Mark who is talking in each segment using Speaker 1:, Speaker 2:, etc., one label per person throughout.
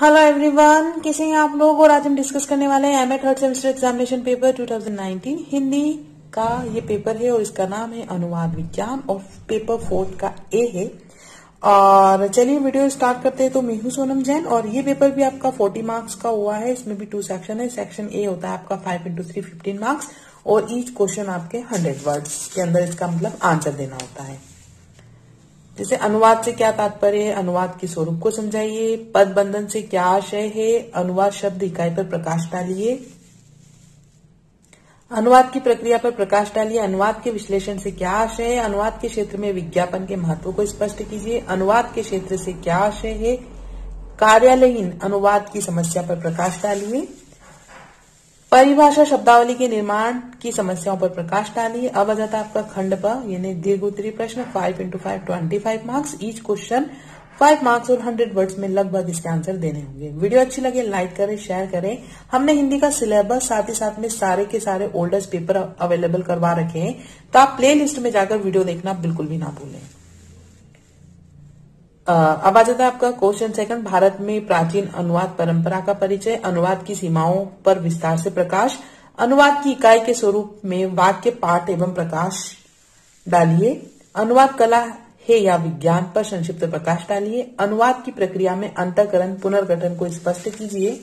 Speaker 1: Hello everyone कैसे हैं आप लोग? और आज हम डिस्कस करने वाले हैं MA third semester examination paper 2019 Hindi का ये पेपर है और इसका नाम है अनुवाद विज्ञान और पेपर फोर्थ का ए है। और चलिए वीडियो स्टार्ट करते हैं तो मैं हूँ सोनम जैन और ये पेपर भी आपका 40 मार्क्स का हुआ है। इसमें भी टू सेक्शन है। सेक्शन ए होता है आपका five into three fifteen marks और ईच क्वेश्चन आपके हंड्रेड वर्ड्स के अंदर इसका मतलब आंसर देना होता है। जैसे अनुवाद से क्या तात्पर्य है? अनुवाद के स्वरूप को समझाइए। पद बंधन से क्या आशय है? अनुवाद शब्द इकाई पर प्रकाश डालिए। अनुवाद की प्रक्रिया पर प्रकाश डालिए। अनुवाद के विश्लेषण से क्या आशय है? अनुवाद के क्षेत्र में विज्ञापन के महत्व को स्पष्ट कीजिए। अनुवाद के क्षेत्र से क्या आशय है? कार्यालयीन अनुवाद की समस्या पर प्रकाश डालिए। परिभाषा शब्दावली के निर्माण की समस्याओं पर प्रकाश डालिए। अब आ जाता है आपका खंड पर यानी दीर्घ उत्तरी प्रश्न five into five twenty five marks each question five marks और हंड्रेड वर्ड्स में लगभग इसके आंसर देने होंगे। वीडियो अच्छी लगे लाइक करें शेयर करें। हमने हिंदी का सिलेबस साथ ही साथ में सारे के सारे ओल्डेस्ट पेपर अवेलेबल करवा रखे हैं। तो आप प्ले लिस्ट में जाकर वीडियो देखना बिल्कुल भी ना भूलें। अब आ जाता है आपका क्वेश्चन सेकंड भारत में प्राचीन अनुवाद परंपरा का परिचय, अनुवाद की सीमाओं पर विस्तार से प्रकाश, अनुवाद की इकाई के स्वरूप में वाक्य, पाठ एवं प्रकाश डालिए, अनुवाद कला है या विज्ञान पर संक्षिप्त प्रकाश डालिए, अनुवाद की प्रक्रिया में अंतकरण, पुनर्गठन को स्पष्ट कीजिए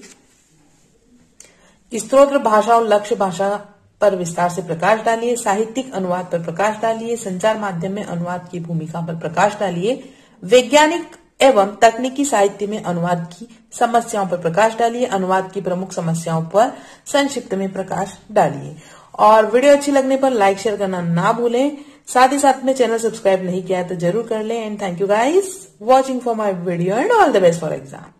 Speaker 1: स्त्रोत्र भाषा और लक्ष्य भाषा पर विस्तार से प्रकाश डालिए, साहित्यिक अनुवाद पर प्रकाश डालिए, संचार माध्यम में अनुवाद की भूमिका पर प्रकाश डालिए वैज्ञानिक एवं तकनीकी साहित्य में अनुवाद की समस्याओं पर प्रकाश डालिए, अनुवाद की प्रमुख समस्याओं पर संक्षिप्त में प्रकाश डालिए। और वीडियो अच्छी लगने पर लाइक शेयर करना ना भूलें। साथ ही साथ में चैनल सब्सक्राइब नहीं किया है तो ज़रूर कर लें। And thank you guys watching for my video and all the best for exam